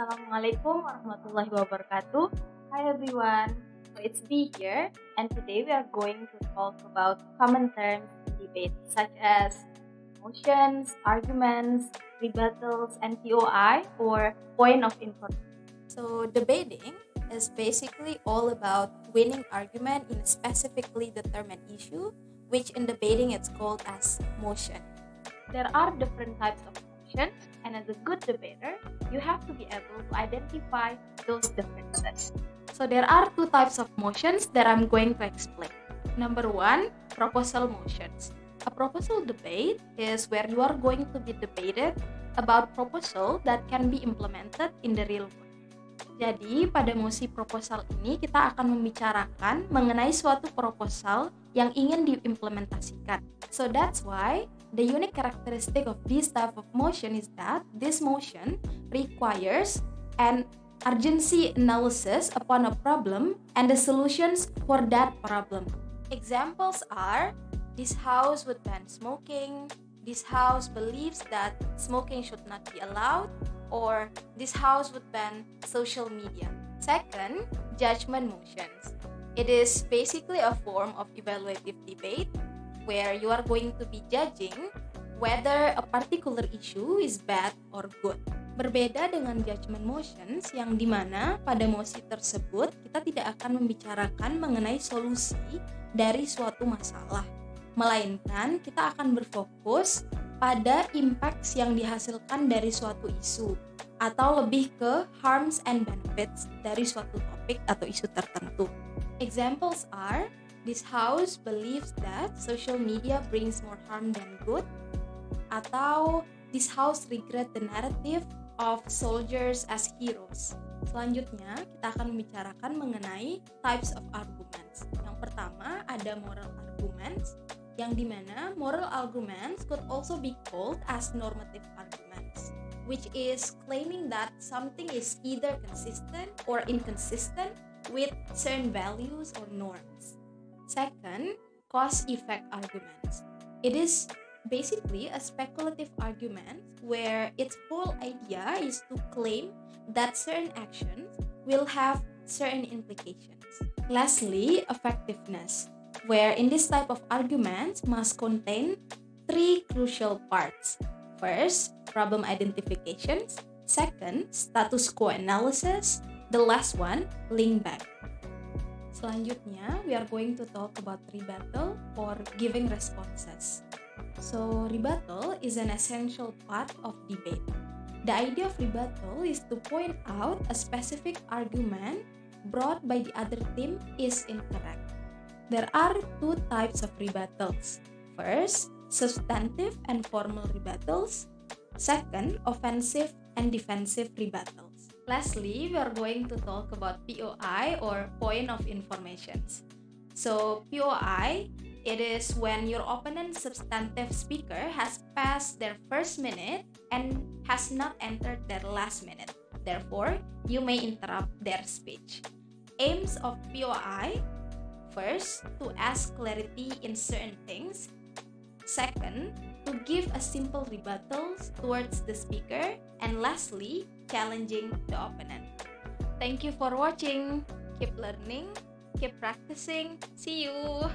Assalamualaikum warahmatullahi wabarakatuh. Hi everyone. So it's Bi here, and today we are going to talk about common terms in debate, such as motions, arguments, rebuttals, and POI or point of information. So debating is basically all about winning argument in a specifically determined issue, which in debating it's called as motion. There are different types of motions, and as a good debater, you have to be able to identify those differences. So there are two types of motions that I'm going to explain. Number one, proposal motions. A proposal debate is where you are going to be debated about proposal that can be implemented in the real world. Jadi, pada mosi proposal ini kita akan membicarakan mengenai suatu proposal yang ingin diimplementasikan. So that's why the unique characteristic of this type of motion is that this motion requires an urgency analysis upon a problem and the solutions for that problem. Examples are this house would ban smoking, this house believes that smoking should not be allowed, or this house would ban social media. Second, judgment motions. It is basically a form of evaluative debate where you are going to be judging whether a particular issue is bad or good. Berbeda dengan judgment motions yang di mana pada mosi tersebut kita tidak akan membicarakan mengenai solusi dari suatu masalah, melainkan kita akan berfokus pada impacts yang dihasilkan dari suatu isu atau lebih ke harms and benefits dari suatu topik atau isu tertentu. Examples are this house believes that social media brings more harm than good atau this house regret the narrative of soldiers as heroes. Selanjutnya, kita akan membicarakan mengenai types of arguments. Yang pertama ada moral arguments, yang di mana moral arguments could also be called as normative arguments, which is claiming that something is either consistent or inconsistent with certain values or norms. Second, cause-effect arguments. It is basically a speculative argument where its whole idea is to claim that certain actions will have certain implications. Lastly, effectiveness where in this type of arguments must contain three crucial parts. First, problem identifications. Second, status quo analysis. The last one, link back. Selanjutnya, we are going to talk about rebuttal or giving responses. So, rebuttal is an essential part of debate. The idea of rebuttal is to point out a specific argument brought by the other team is incorrect. There are two types of rebuttals. First, substantive and formal rebuttals. Second, offensive and defensive rebuttals. Lastly, we are going to talk about POI or point of informations. So, POI it is when your opponent substantive speaker has passed their first minute and has not entered their last minute. Therefore, you may interrupt their speech. Aims of POI First, to ask clarity in certain things. Second, to give a simple rebuttal towards the speaker. And lastly, challenging the opponent. Thank you for watching. Keep learning, keep practicing. See you.